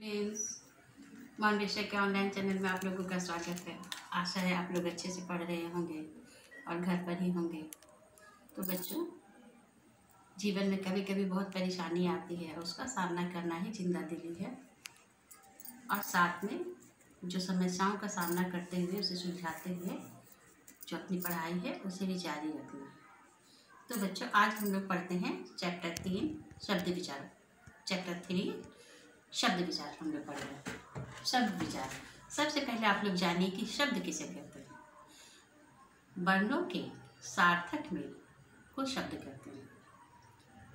Friends माउंडेशन के online channel में आप लोगों का स्वागत है। आशा है आप लोग अच्छे से पढ़ रहे होंगे और घर पर ही होंगे। तो बच्चों, जीवन में कभी कभी बहुत परेशानी आती है, उसका सामना करना ही ज़िंदा दिली है। और साथ में जो समस्याओं का सामना करते हुए उसे सुलझाते हुए जो अपनी पढ़ाई है, उसे भी जारी रखना। तो बच्चों, आज हम लोग पढ़ते हैं चैप्टर तीन, शब्द विचार। चैप्टर थ्री शब्द विचार हम लोग पढ़ रहे हैं। शब्द विचार। सबसे पहले आप लोग जानिए कि शब्द किसे कहते हैं। वर्णों के सार्थक में को शब्द कहते हैं।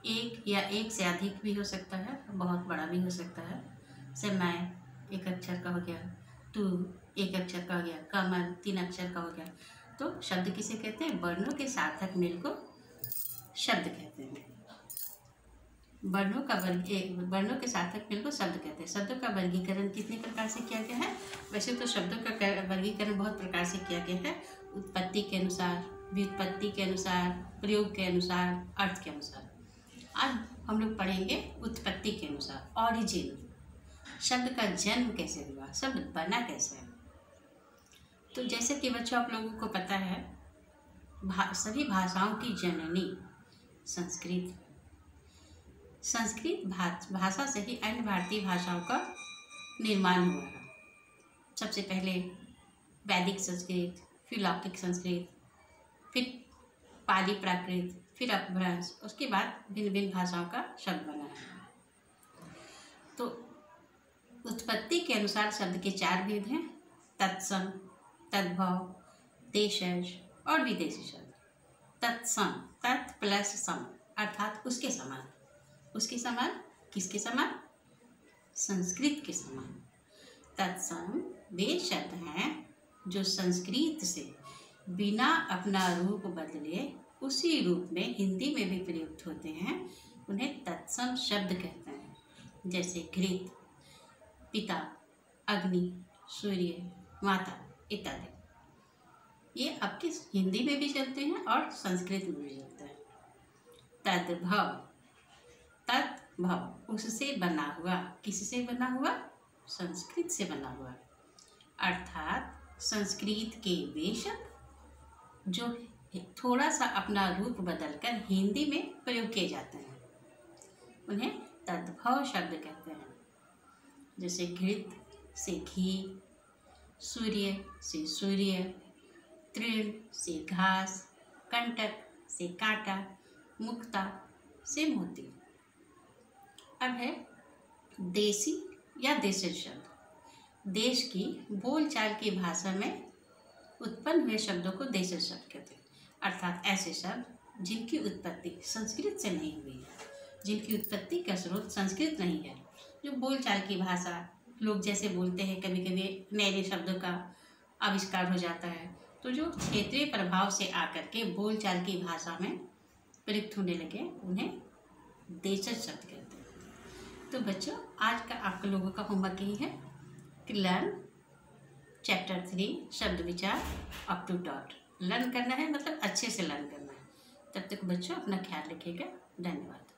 एक या एक से अधिक भी हो सकता है, बहुत बड़ा भी हो सकता है। जैसे मैं एक अक्षर का हो गया, तू एक अक्षर का हो गया, कमल तीन अक्षर का हो गया। तो शब्द किसे कहते हैं? वर्णों के सार्थक मेल को शब्द कहते हैं। वर्णों का वर्ग वर्णों के सार्थक मेल को शब्द कहते हैं। शब्दों का वर्गीकरण कितने प्रकार से किया गया है? वैसे तो शब्दों का वर्गीकरण बहुत प्रकार से किया गया है। उत्पत्ति के अनुसार व्युत्पत्ति के अनुसार प्रयोग के अनुसार अर्थ के अनुसार। आज हम लोग पढ़ेंगे उत्पत्ति के अनुसार ऑरिजिन शब्द का जन्म कैसे हुआ? शब्द बना कैसे? तो जैसे कि बच्चों आप लोगों को पता है भा, सभी भाषाओं की जननी संस्कृत संस्कृत भाषा से ही अन्य भारतीय भाषाओं का निर्माण हुआ है सबसे पहले वैदिक संस्कृत, फिर लौकिक संस्कृत, फिर पाली प्राकृत, फिर अपभ्रंश, उसके बाद भिन्न भिन्न भाषाओं का शब्द बना है। तो उत्पत्ति के अनुसार शब्द के चार भेद हैं, तत्सम, तद्भव, देशज और विदेशी शब्द। तत्सम, तत् प्लस सम, अर्थात उसके समान। उसके समान, किसके समान? संस्कृत के समान। तत्सम वे शब्द हैं जो संस्कृत से बिना अपना रूप बदले उसी रूप में हिंदी में भी प्रयुक्त होते हैं। उन्हें तत्सम शब्द कहते हैं, जैसे घृत, पिता, अग्नि, सूर्य, माता इत्यादि। ये आपके हिंदी में भी चलते हैं और संस्कृत में भी चलते हैं। तद्भव तत्भव उससे बना हुआ। किससे बना हुआ? संस्कृत से बना हुआ। अर्थात संस्कृत के वे शब्द जो थोड़ा सा अपना रूप बदलकर हिंदी में प्रयोग किए जाते हैं। उन्हें तद्भव शब्द कहते हैं। जैसे घृत से घी, सूर्य से सूर्य, तृण से घास, कंटक से कांटा, मुक्ता से मोती। अब है देसी या देशी शब्द। देश की बोलचाल की भाषा में उत्पन्न हुए शब्दों को देशी शब्द कहते हैं। अर्थात ऐसे शब्द जिनकी उत्पत्ति संस्कृत से नहीं हुई है, जिनकी उत्पत्ति का स्रोत संस्कृत नहीं है। जो बोलचाल की भाषा लोग जैसे बोलते हैं कभी कभी नए नए शब्दों का आविष्कार हो जाता है तो जो क्षेत्रीय प्रभाव से आकर के बोलचाल की भाषा में प्रयुक्त होने लगे, उन्हें देशज शब्द तो बच्चों, आज का आप लोगों का होमवर्क यही है, कि लर्न चैप्टर थ्री शब्द विचार अप टू डॉट लर्न करना है मतलब अच्छे से लर्न करना है। तब तक बच्चों, अपना ख्याल रखिएगा। धन्यवाद।